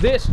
This.